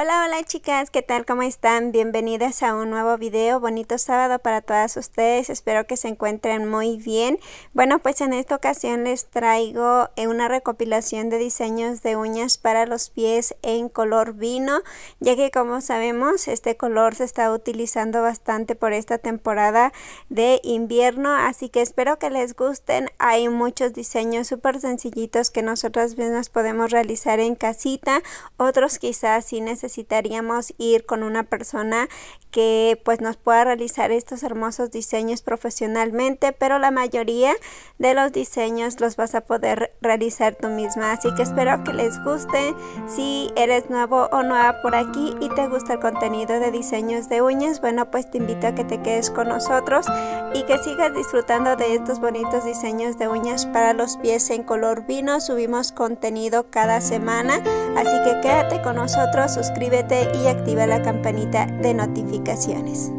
Hola, hola chicas, ¿qué tal? ¿Cómo están? Bienvenidas a un nuevo video. Bonito sábado para todas ustedes. Espero que se encuentren muy bien. Bueno, pues en esta ocasión les traigo eh, una recopilación de diseños de uñas para los pies en color vino, ya que como sabemos este color se está utilizando bastante por esta temporada de invierno, así que espero que les gusten. Hay muchos diseños súper sencillitos que nosotras mismas podemos realizar en casita, otros quizás sí necesitamos necesitaríamos ir con una persona que pues nos pueda realizar estos hermosos diseños profesionalmente, pero la mayoría de los diseños los vas a poder realizar tú misma. Así que espero que les guste. Si eres nuevo o nueva por aquí y te gusta el contenido de diseños de uñas, bueno pues te invito a que te quedes con nosotros y que sigas disfrutando de estos bonitos diseños de uñas para los pies en color vino. Subimos contenido cada semana, así que quédate con nosotros, suscríbete y activa la campanita de notificaciones.